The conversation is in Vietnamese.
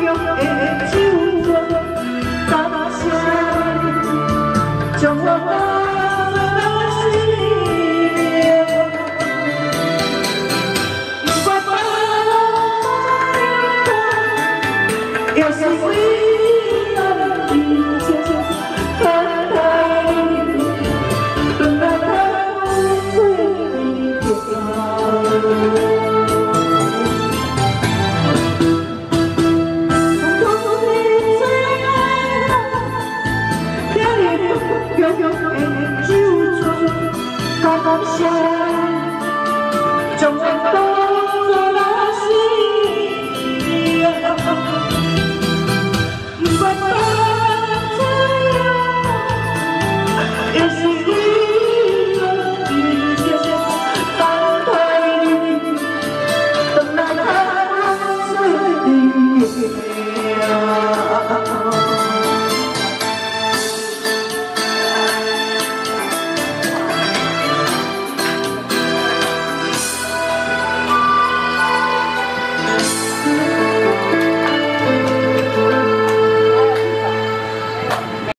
명의 주여 따라서 정말 Em chỉ yêu.